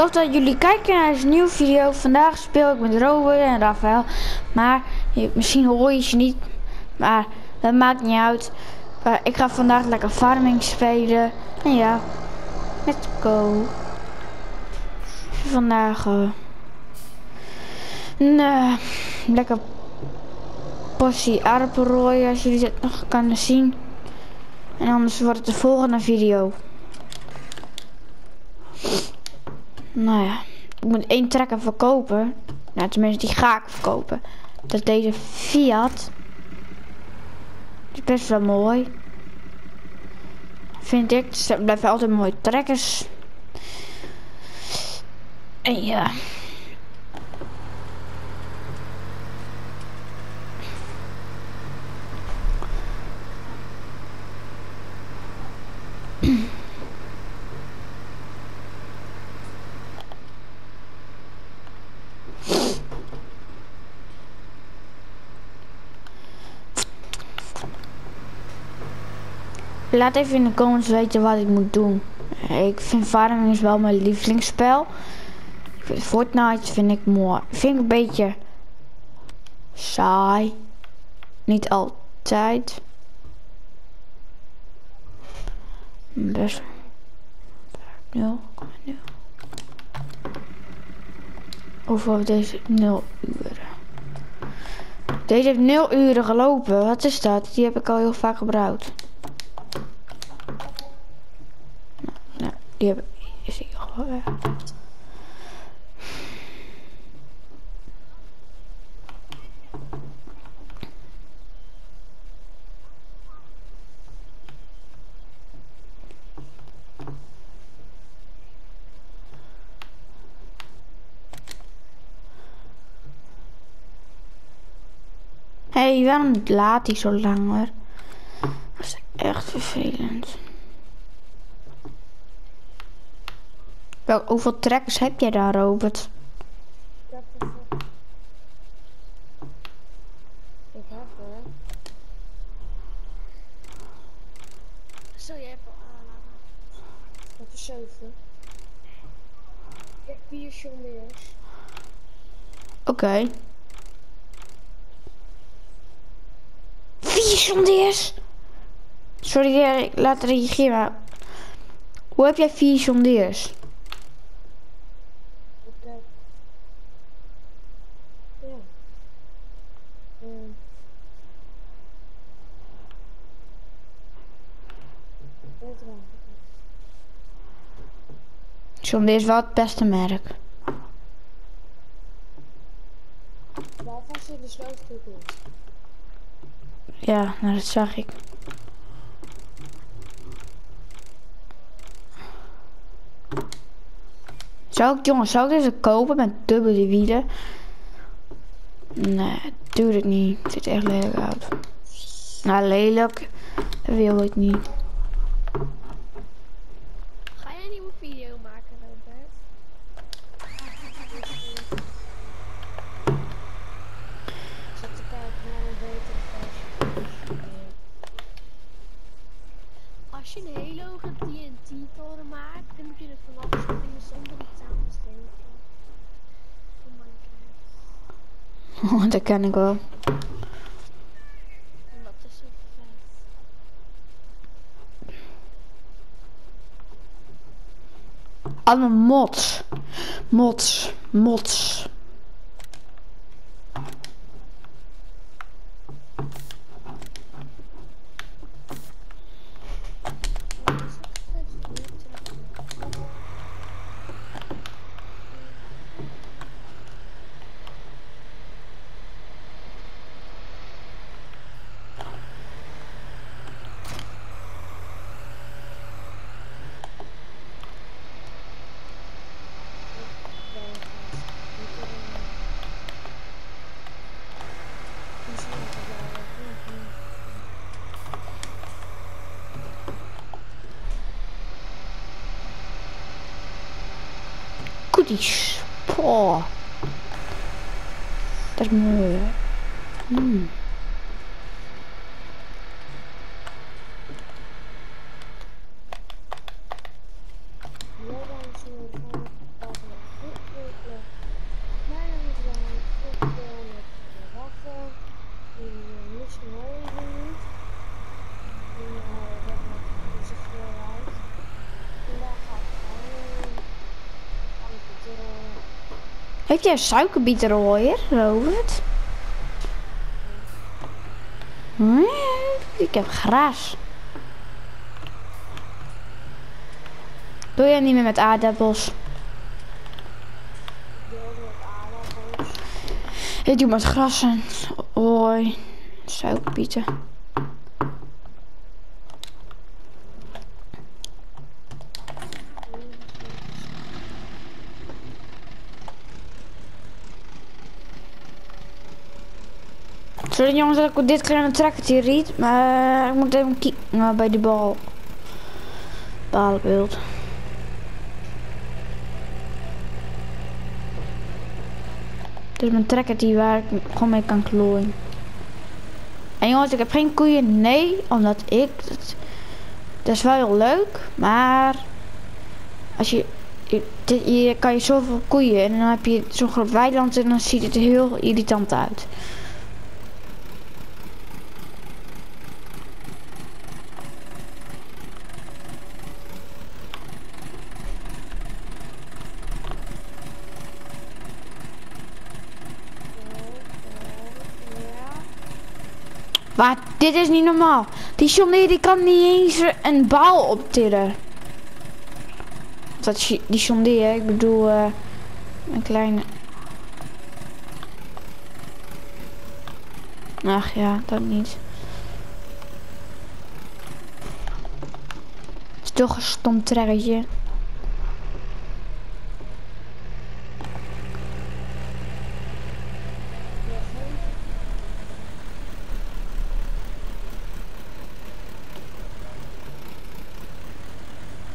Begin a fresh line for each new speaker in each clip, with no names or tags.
Tof dat jullie kijken naar deze nieuwe video. Vandaag speel ik met Robert en Rafael. Maar je, misschien hoor je ze niet. Maar dat maakt niet uit. Ik ga vandaag lekker farming spelen. En ja, let's go. Vandaag uh, een uh, lekker portie aardappelrooi als jullie het nog kunnen zien. En anders wordt het de volgende video. Nou ja, ik moet één trekker verkopen. Nou, tenminste, die ga ik verkopen. Dat is deze Fiat. Die is best wel mooi. Vind ik. Er blijven altijd mooie trekkers. En ja. Laat even in de comments weten wat ik moet doen. Ik vind farming is wel mijn lievelingsspel. Fortnite vind ik mooi. Vind ik een beetje saai. Niet altijd. Best. 0, 0. Hoeveel heeft deze 0 uren? Deze heeft 0 uren gelopen. Wat is dat? Die heb ik al heel vaak gebruikt. Die heb is ik weg. Hé, hey, waarom laat hij zo langer? Dat is echt vervelend. Wel, hoeveel trekkers heb jij daar, Robert?
Ik heb. Ik heb er... Zo, jij hebt al aanlaten. Ik heb 7. Ik heb 4 John
Oké. Okay. Vier sondeers? Sorry, ik laat reageren. Hoe heb jij vier sondeers? John is wel het beste merk.
Waarvan zit de
Ja, nou dat zag ik. Zou ik, jongens, zou ik deze kopen met dubbele wielen? Nee, doe het niet. Het ziet echt lelijk uit. Nou, lelijk. Wil ik niet. Ken ik wel.
Dat is zo vet.
Allemaal mods. Mods. Mods. Goodies. Poh. Dat is Heb jij suikerbietenrooier, Robert? Ik heb gras. Doe jij niet meer met aardappels?
Ik deel met aardappels.
Ik doe met grassen. Hoi. Suikerbieten. Jongens dat ik dit kleine trackertje riet, maar ik moet even kijken bij die bal. Balenbeeld. Dit is mijn trekkertje waar ik gewoon mee kan klooien. En jongens, ik heb geen koeien. Nee, omdat ik... Dat, is wel heel leuk, maar... Als je... je, je kan je zoveel koeien en dan heb je zo'n groot weiland en dan ziet het heel irritant uit.
Ja.
Maar dit is niet normaal. Die Deere, die kan niet eens een bal optillen. Dat die John Deere, ik bedoel eh, een kleine. Ach ja, dat niet. is toch een stom.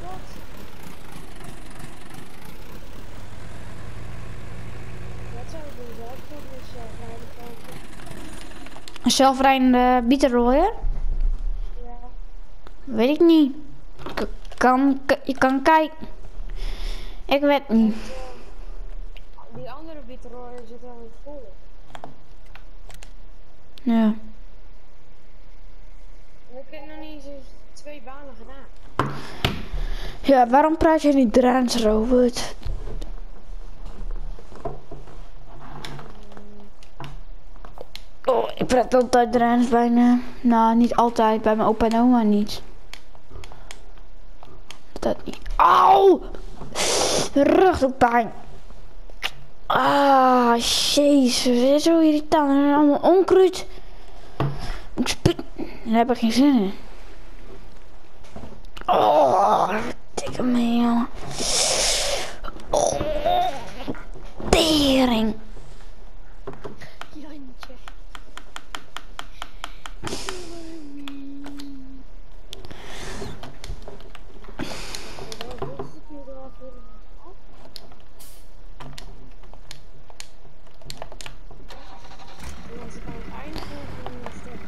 Wat? Wat zou ik doen zelf voor mezelf rijden kopen?
Een zelfrijdende bietenrooier?
Ja.
Weet ik niet. K- kan, je kan kijken. Ik weet niet.
Die andere bitterroor zit wel vol.
Ja.
En ik heb nog niet eens twee banen gedaan.
Ja, waarom praat je niet Draans, Robert? Praat altijd Draans bijna. Nou, niet altijd. Bij mijn opa en oma niet. Dat niet. Auw! Pijn. Ah, jezus. Dit is zo irritant. Is allemaal onkruid. Ik spuut. Daar heb ik geen zin in. Oh, dikke mee, jongen. Oh, tering.
Jantje. Als ik aan het einde kom, dan is het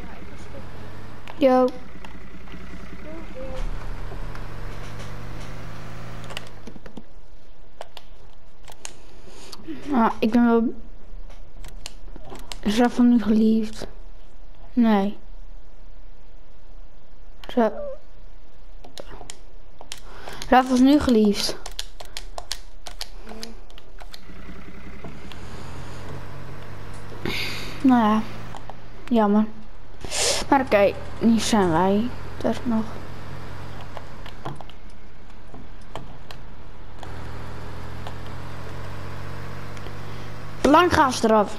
Ja, ik ga stoppen.
Yo. Ah, ik ben wel... Is Rafa nu geliefd? Nee. Ra Rafa is nu geliefd. Nou ja, jammer. Maar oké, nu zijn wij er nog. Plankgaas eraf.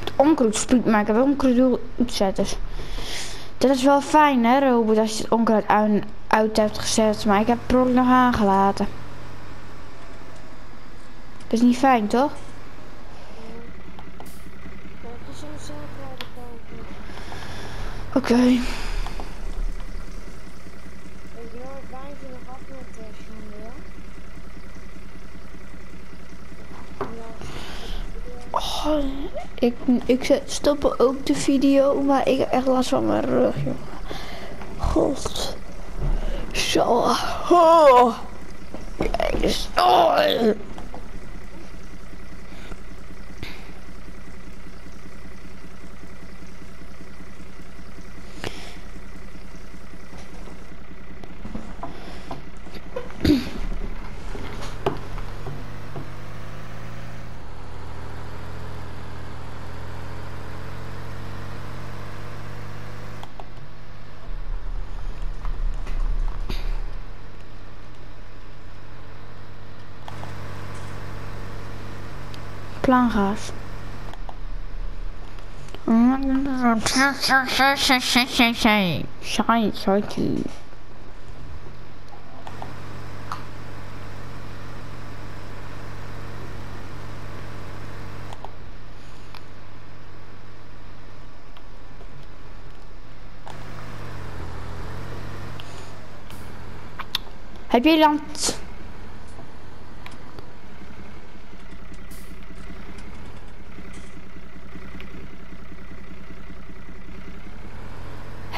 Het onkruid spuit, ik heb onkruid uitzetters. Dat is wel fijn hè Robert, als je het onkruid uit, uit hebt gezet. Maar ik heb het nog aangelaten. Dat is niet fijn toch? Oké.
Ja?
Oh, ik, ik stoppen ook de video, maar ik heb echt last van mijn rug, jongen. God. Zo. Oh. Kijk eens. Oh. plein race.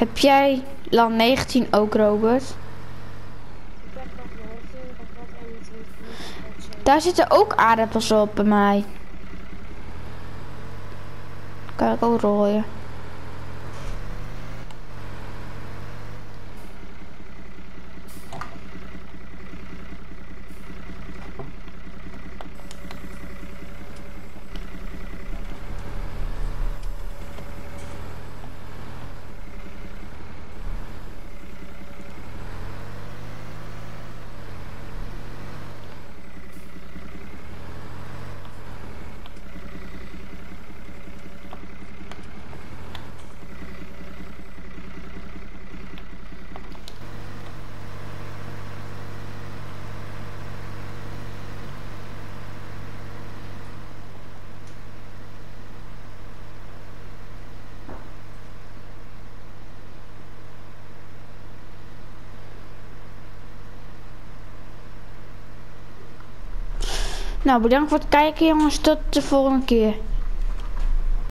Heb jij land 19 ook, Robert?
Ik heb nog 19, ik heb wat 21, niet zo.
Daar zitten ook aardappels op bij mij. Kan ik ook rooien. Nou, bedankt voor het kijken jongens. Tot de volgende keer.